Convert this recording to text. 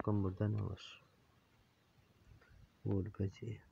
Bakın burada ne var? Uğur böceği.